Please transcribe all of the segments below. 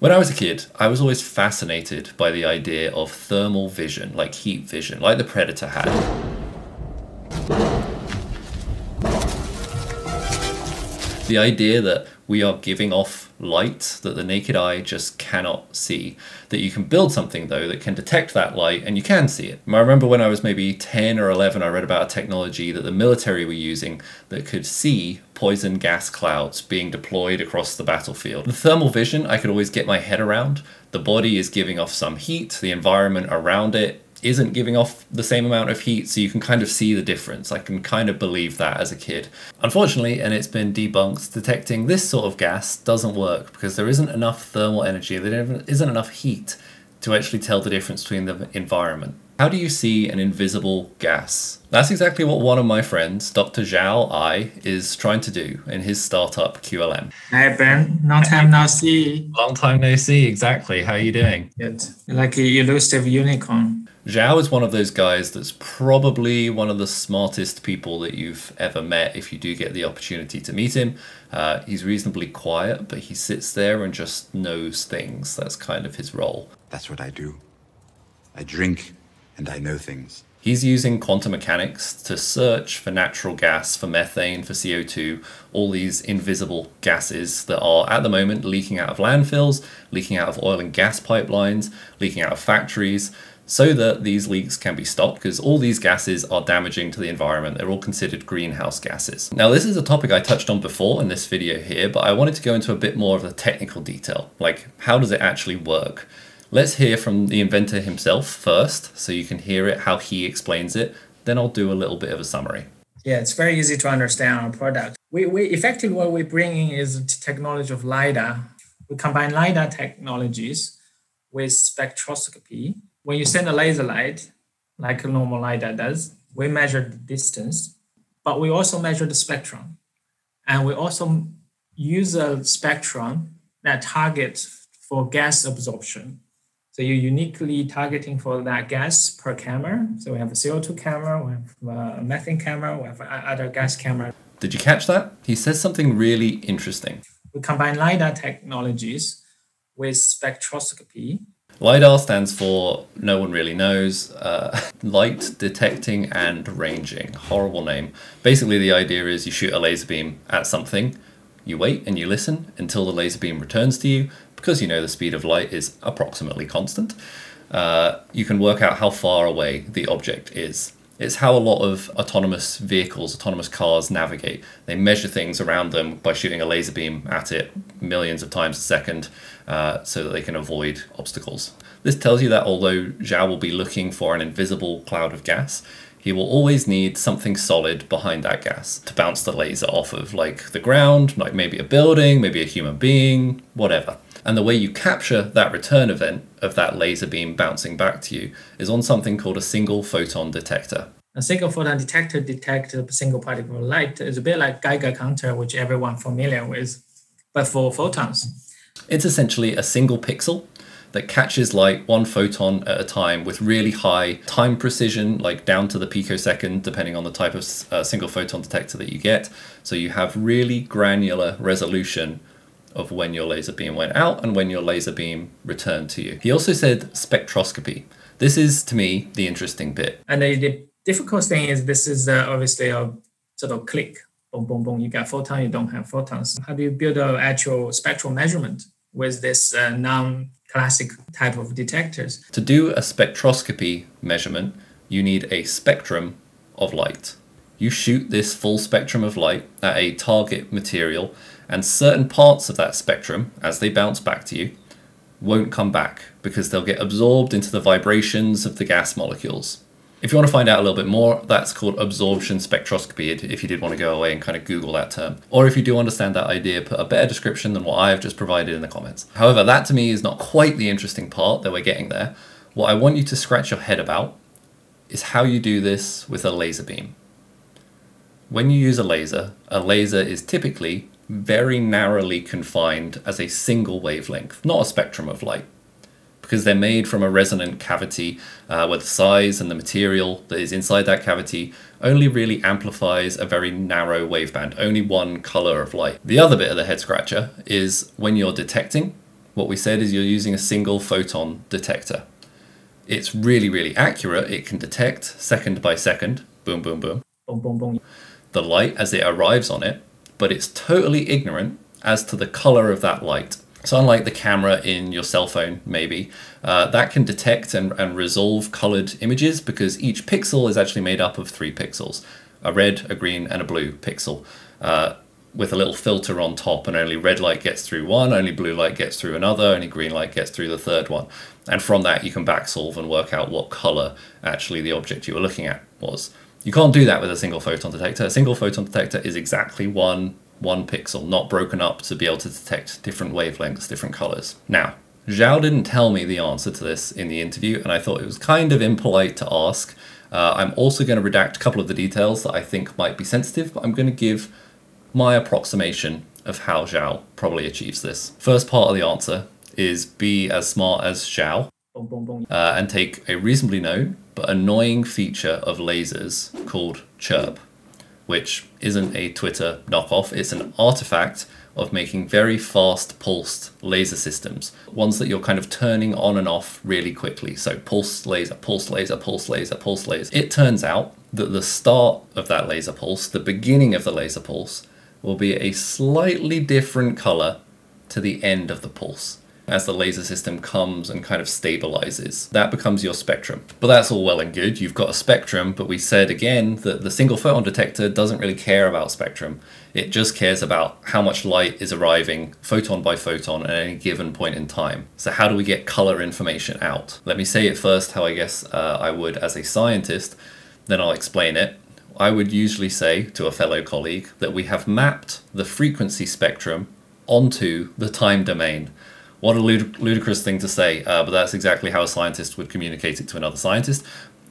When I was a kid, I was always fascinated by the idea of thermal vision, like heat vision, like the Predator had. The idea that we are giving off light that the naked eye just cannot see. That you can build something though that can detect that light and you can see it. I remember when I was maybe 10 or 11, I read about a technology that the military were using that could see poison gas clouds being deployed across the battlefield. The thermal vision I could always get my head around. The body is giving off some heat, the environment around it isn't giving off the same amount of heat, so you can kind of see the difference. I can kind of believe that as a kid. Unfortunately, and it's been debunked, detecting this sort of gas doesn't work because there isn't enough thermal energy, there isn't enough heat to actually tell the difference between the environment. How do you see an invisible gas? That's exactly what one of my friends, Dr. Xiao Ai, is trying to do in his startup QLM. Hi Ben, long time no see. Long time no see, exactly. How are you doing? Good. Like a elusive unicorn. Xiao is one of those guys that's probably one of the smartest people that you've ever met if you do get the opportunity to meet him. Uh, he's reasonably quiet, but he sits there and just knows things. That's kind of his role. That's what I do. I drink and I know things. He's using quantum mechanics to search for natural gas, for methane, for CO2, all these invisible gases that are at the moment leaking out of landfills, leaking out of oil and gas pipelines, leaking out of factories, so that these leaks can be stopped because all these gases are damaging to the environment. They're all considered greenhouse gases. Now, this is a topic I touched on before in this video here, but I wanted to go into a bit more of the technical detail, like how does it actually work? Let's hear from the inventor himself first, so you can hear it, how he explains it. Then I'll do a little bit of a summary. Yeah, it's very easy to understand our product. We, we effectively what we're bringing is technology of LiDAR. We combine LiDAR technologies with spectroscopy. When you send a laser light, like a normal LiDAR does, we measure the distance, but we also measure the spectrum. And we also use a spectrum that targets for gas absorption. So you're uniquely targeting for that gas per camera. So we have a CO2 camera, we have a methane camera, we have other gas camera. Did you catch that? He says something really interesting. We combine LiDAR technologies with spectroscopy. LiDAR stands for no one really knows, uh, light detecting and ranging. Horrible name. Basically, the idea is you shoot a laser beam at something, you wait and you listen until the laser beam returns to you, because you know the speed of light is approximately constant, uh, you can work out how far away the object is. It's how a lot of autonomous vehicles, autonomous cars navigate. They measure things around them by shooting a laser beam at it millions of times a second uh, so that they can avoid obstacles. This tells you that although Xiao will be looking for an invisible cloud of gas, he will always need something solid behind that gas to bounce the laser off of, like the ground, like maybe a building, maybe a human being, whatever. And the way you capture that return event of that laser beam bouncing back to you is on something called a single photon detector. A single photon detector detects a single particle of light. It's a bit like Geiger counter, which everyone familiar with, but for photons. It's essentially a single pixel that catches light one photon at a time with really high time precision, like down to the picosecond, depending on the type of uh, single photon detector that you get. So you have really granular resolution of when your laser beam went out and when your laser beam returned to you. He also said spectroscopy. This is, to me, the interesting bit. And the, the difficult thing is this is uh, obviously a sort of click, boom, boom, boom. You got photon, you don't have photons. How do you build an actual spectral measurement with this uh, non-classic type of detectors? To do a spectroscopy measurement, you need a spectrum of light. You shoot this full spectrum of light at a target material and certain parts of that spectrum, as they bounce back to you, won't come back because they'll get absorbed into the vibrations of the gas molecules. If you want to find out a little bit more, that's called absorption spectroscopy if you did want to go away and kind of Google that term. Or if you do understand that idea, put a better description than what I have just provided in the comments. However, that to me is not quite the interesting part that we're getting there. What I want you to scratch your head about is how you do this with a laser beam. When you use a laser, a laser is typically very narrowly confined as a single wavelength, not a spectrum of light. Because they're made from a resonant cavity uh, where the size and the material that is inside that cavity only really amplifies a very narrow waveband, only one color of light. The other bit of the head scratcher is when you're detecting, what we said is you're using a single photon detector. It's really, really accurate. It can detect second by second, boom, boom, boom, Boom, boom, boom. the light as it arrives on it, but it's totally ignorant as to the color of that light. So unlike the camera in your cell phone, maybe, uh, that can detect and, and resolve colored images because each pixel is actually made up of three pixels, a red, a green, and a blue pixel. Uh, with a little filter on top and only red light gets through one, only blue light gets through another, only green light gets through the third one. And from that you can back solve and work out what color actually the object you were looking at was. You can't do that with a single photon detector. A single photon detector is exactly one one pixel, not broken up to be able to detect different wavelengths, different colors. Now, Xiao didn't tell me the answer to this in the interview, and I thought it was kind of impolite to ask. Uh, I'm also going to redact a couple of the details that I think might be sensitive, but I'm going to give my approximation of how Xiao probably achieves this. First part of the answer is be as smart as Xiao uh, and take a reasonably known but annoying feature of lasers called chirp, which isn't a Twitter knockoff, it's an artifact of making very fast pulsed laser systems, ones that you're kind of turning on and off really quickly. So pulse laser, pulse laser, pulse laser, pulse laser. It turns out that the start of that laser pulse, the beginning of the laser pulse, will be a slightly different color to the end of the pulse as the laser system comes and kind of stabilizes. That becomes your spectrum. But that's all well and good. You've got a spectrum, but we said again that the single photon detector doesn't really care about spectrum. It just cares about how much light is arriving photon by photon at any given point in time. So how do we get color information out? Let me say it first how I guess uh, I would as a scientist, then I'll explain it. I would usually say to a fellow colleague that we have mapped the frequency spectrum onto the time domain. What a lud- ludicrous thing to say, uh, but that's exactly how a scientist would communicate it to another scientist.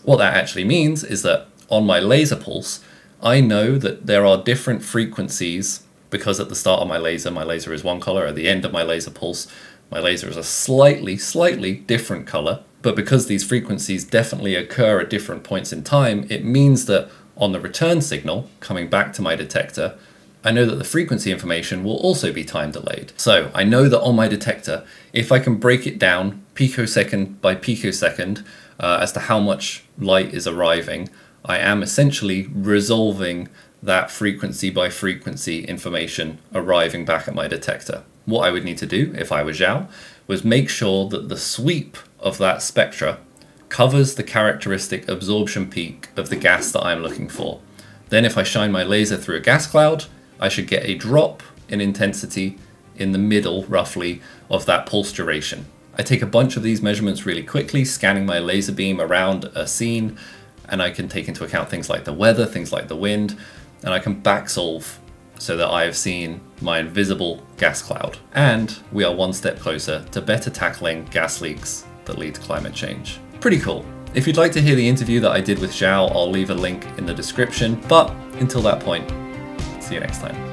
What that actually means is that on my laser pulse, I know that there are different frequencies because at the start of my laser, my laser is one color. At the end of my laser pulse, my laser is a slightly, slightly different color. But because these frequencies definitely occur at different points in time, it means that on the return signal coming back to my detector, I know that the frequency information will also be time delayed. So I know that on my detector, if I can break it down picosecond by picosecond uh, as to how much light is arriving, I am essentially resolving that frequency by frequency information arriving back at my detector. What I would need to do if I were Xiao was make sure that the sweep of that spectra covers the characteristic absorption peak of the gas that I'm looking for. Then if I shine my laser through a gas cloud, I should get a drop in intensity in the middle, roughly, of that pulse duration. I take a bunch of these measurements really quickly, scanning my laser beam around a scene, and I can take into account things like the weather, things like the wind, and I can back solve so that I have seen my invisible gas cloud. And we are one step closer to better tackling gas leaks that lead to climate change. Pretty cool. If you'd like to hear the interview that I did with Xiao, I'll leave a link in the description. But until that point, see you next time.